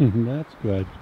Mm-hmm. That's good.